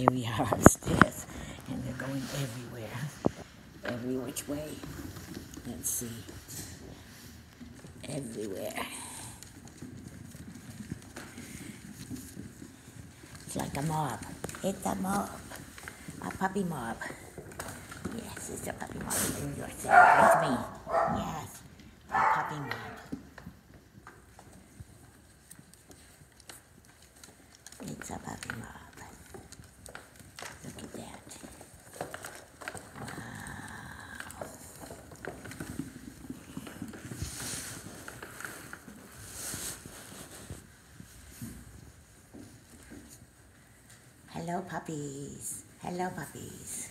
Here we are upstairs, and they're going everywhere, every which way. Let's see, everywhere. It's like a mob. It's a mob, a puppy mob. Yes, it's a puppy mob. You're with me. Yes, a puppy mob. It's a puppy mob. Hello, puppies. Hello, puppies.